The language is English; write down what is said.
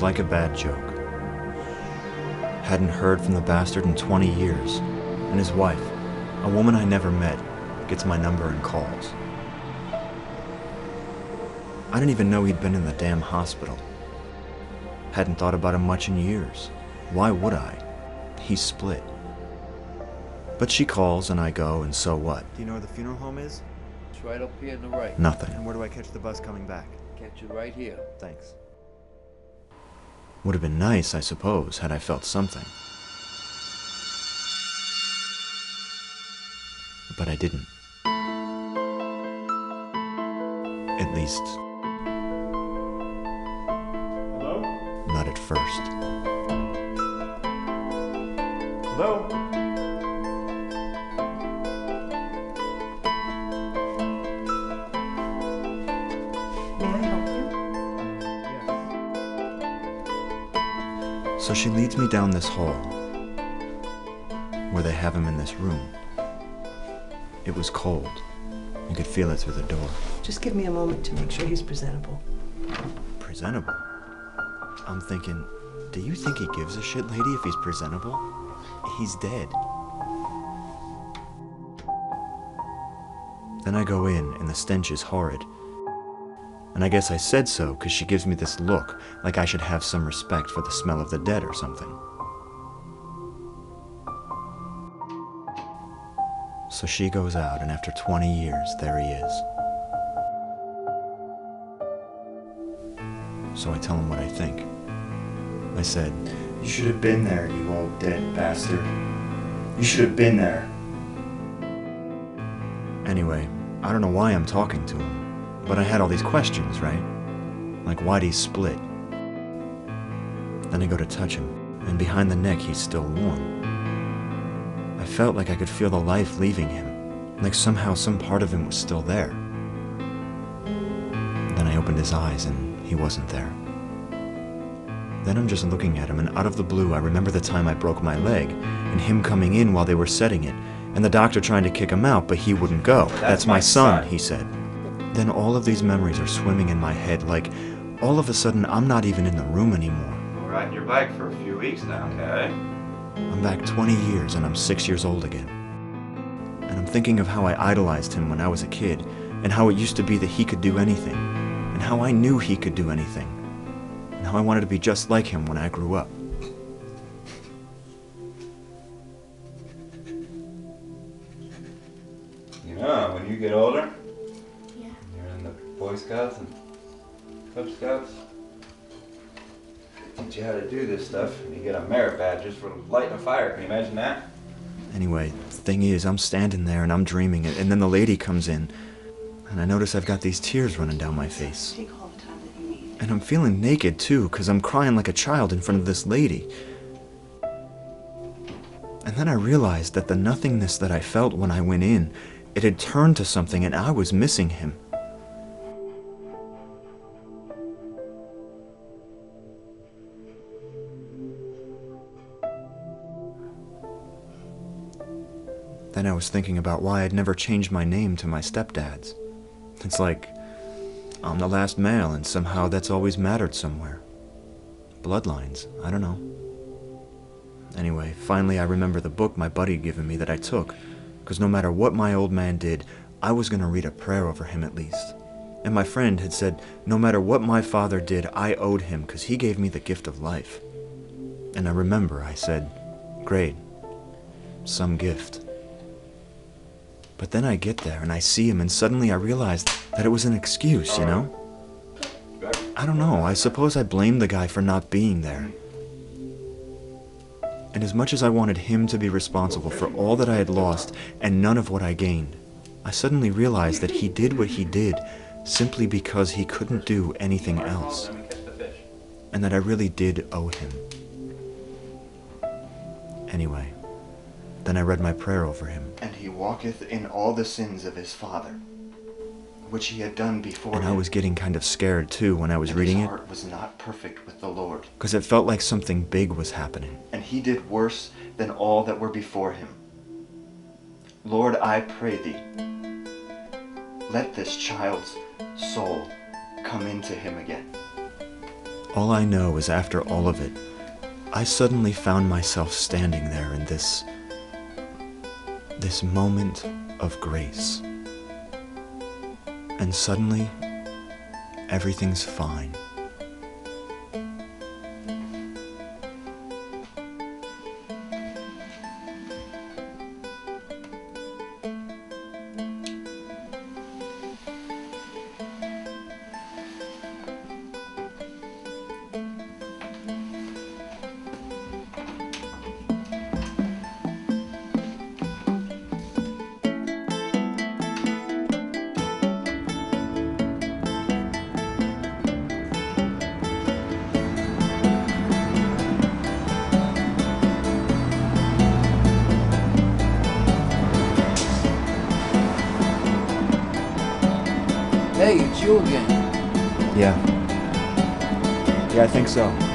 was like a bad joke. Hadn't heard from the bastard in 20 years, and his wife, a woman I never met, gets my number and calls. I didn't even know he'd been in the damn hospital. Hadn't thought about him much in years. Why would I? He's split. But she calls and I go, and so what? Do you know where the funeral home is? It's right up here on the right. Nothing. And where do I catch the bus coming back? Catch it right here. Thanks. Would have been nice, I suppose, had I felt something. But I didn't. At least, Hello? not at first. So she leads me down this hall, where they have him in this room. It was cold. You could feel it through the door. Just give me a moment to make sure he's presentable. Presentable. I'm thinking, do you think he gives a shit, lady, if he's presentable? He's dead. Then I go in, and the stench is horrid. And I guess I said so because she gives me this look, like I should have some respect for the smell of the dead or something. So she goes out, and after 20 years, there he is. So I tell him what I think. I said, You should have been there, you old dead bastard. You should have been there. Anyway, I don't know why I'm talking to him, but I had all these questions, right? Like, why'd he split? Then I go to touch him, and behind the neck he's still warm. I felt like I could feel the life leaving him, like somehow some part of him was still there. Then I opened his eyes, and he wasn't there. Then I'm just looking at him, and out of the blue, I remember the time I broke my leg, and him coming in while they were setting it, and the doctor trying to kick him out, but he wouldn't go. That's, my, my son, son." he said. Then all of these memories are swimming in my head, like all of a sudden I'm not even in the room anymore. We're riding your bike for a few weeks now, okay? I'm back 20 years and I'm six years old again. And I'm thinking of how I idolized him when I was a kid, and how it used to be that he could do anything, and how I knew he could do anything, and how I wanted to be just like him when I grew up. You know, when you get older, Boy Scouts and Cub Scouts. Teach you how to do this stuff, and you get a merit badge just for lighting a fire. Can you imagine that? Anyway, the thing is, I'm standing there and I'm dreaming it, and then the lady comes in, and I notice I've got these tears running down my face. Take all the time that you need. And I'm feeling naked too, because I'm crying like a child in front of this lady. And then I realized that the nothingness that I felt when I went in, it had turned to something and I was missing him. Then I was thinking about why I'd never changed my name to my stepdad's. It's like I'm the last male, and somehow that's always mattered somewhere. Bloodlines, I don't know. Anyway, finally I remember the book my buddy had given me that I took, because no matter what my old man did, I was going to read a prayer over him at least. And my friend had said, no matter what my father did, I owed him because he gave me the gift of life. And I remember I said, Great, some gift. But then I get there and I see him, and suddenly I realize that it was an excuse, you know? I don't know. I suppose I blame the guy for not being there. And as much as I wanted him to be responsible for all that I had lost and none of what I gained, I suddenly realized that he did what he did simply because he couldn't do anything else, and that I really did owe him. Anyway, then I read my prayer over him. And he walketh in all the sins of his father, which he had done before. And I was getting kind of scared too when I was reading his it, heart was not perfect with the Lord, because it felt like something big was happening. and he did worse than all that were before him. Lord, I pray thee, let this child's soul come into him again. All I know is after all of it, I suddenly found myself standing there in this. This moment of grace. And suddenly, everything's fine. You again. Yeah. Yeah, I think so.